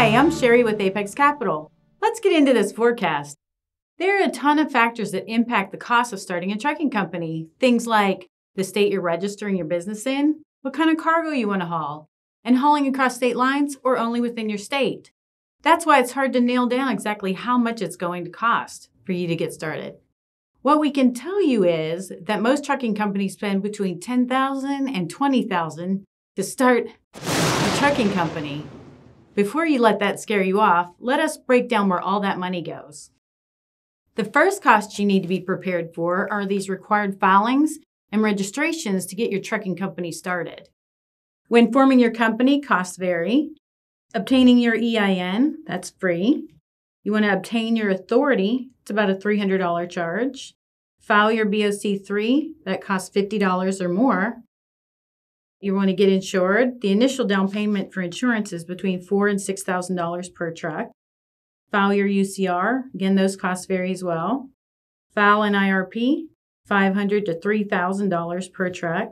Hi, I'm Sherry with Apex Capital. Let's get into this forecast. There are a ton of factors that impact the cost of starting a trucking company. Things like the state you're registering your business in, what kind of cargo you want to haul, and hauling across state lines or only within your state. That's why it's hard to nail down exactly how much it's going to cost for you to get started. What we can tell you is that most trucking companies spend between $10,000 and $20,000 to start a trucking company. Before you let that scare you off, let us break down where all that money goes. The first costs you need to be prepared for are these required filings and registrations to get your trucking company started. When forming your company, costs vary. Obtaining your EIN, that's free. You want to obtain your authority, it's about a $300 charge. File your BOC 3, that costs $50 or more. You want to get insured. The initial down payment for insurance is between four and six thousand dollars per truck. File your UCR. Again, those costs vary as well. File an IRP, five hundred to three thousand dollars per truck.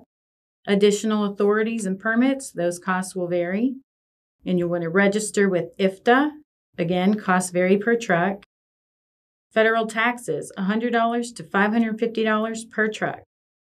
Additional authorities and permits, those costs will vary. And you'll want to register with IFTA. Again, costs vary per truck. Federal taxes, $100 to $550 per truck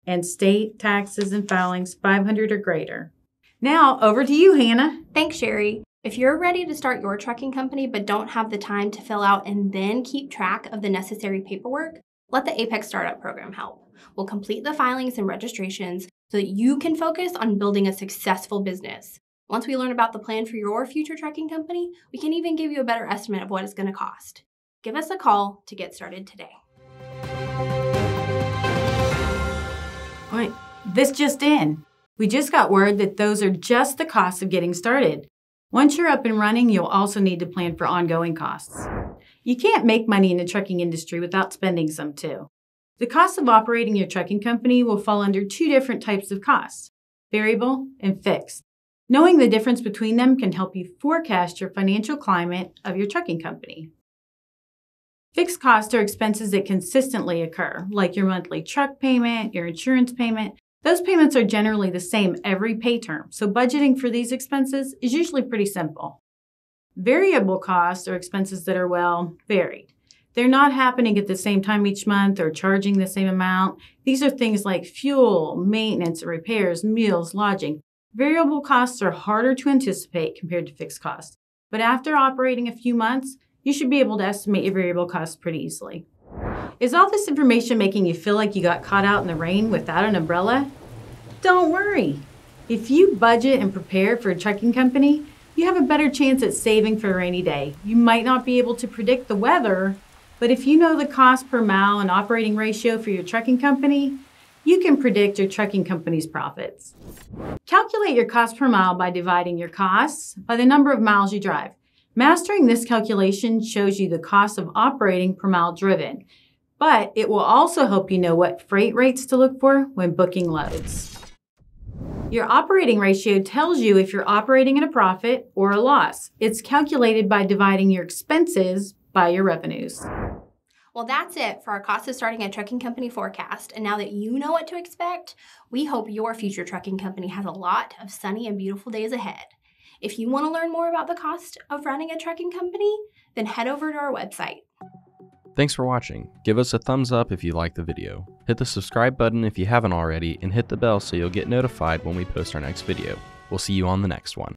and state taxes and filings 500 or greater. Now, over to you, Hannah. Thanks, Sherry. If you're ready to start your trucking company but don't have the time to fill out and then keep track of the necessary paperwork, let the Apex Startup Program help. We'll complete the filings and registrations so that you can focus on building a successful business. Once we learn about the plan for your future trucking company, we can even give you a better estimate of what it's going to cost. Give us a call to get started today. This just in. We just got word that those are just the costs of getting started. Once you're up and running, you'll also need to plan for ongoing costs. You can't make money in the trucking industry without spending some too. The cost of operating your trucking company will fall under two different types of costs variable and fixed. Knowing the difference between them can help you forecast your financial climate of your trucking company. Fixed costs are expenses that consistently occur, like your monthly truck payment, your insurance payment. Those payments are generally the same every pay term, so budgeting for these expenses is usually pretty simple. Variable costs are expenses that are, well, varied. They're not happening at the same time each month or charging the same amount. These are things like fuel, maintenance, repairs, meals, lodging. Variable costs are harder to anticipate compared to fixed costs. But after operating a few months, you should be able to estimate your variable costs pretty easily. Is all this information making you feel like you got caught out in the rain without an umbrella? Don't worry. If you budget and prepare for a trucking company, you have a better chance at saving for a rainy day. You might not be able to predict the weather, but if you know the cost per mile and operating ratio for your trucking company, you can predict your trucking company's profits. Calculate your cost per mile by dividing your costs by the number of miles you drive. Mastering this calculation shows you the cost of operating per mile driven, but it will also help you know what freight rates to look for when booking loads. Your operating ratio tells you if you're operating at a profit or a loss. It's calculated by dividing your expenses by your revenues. Well, that's it for our cost of starting a trucking company forecast. And now that you know what to expect, we hope your future trucking company has a lot of sunny and beautiful days ahead. If you want to learn more about the cost of running a trucking company, then head over to our website. Thanks for watching. Give us a thumbs up if you like the video. Hit the subscribe button if you haven't already, and hit the bell so you'll get notified when we post our next video. We'll see you on the next one.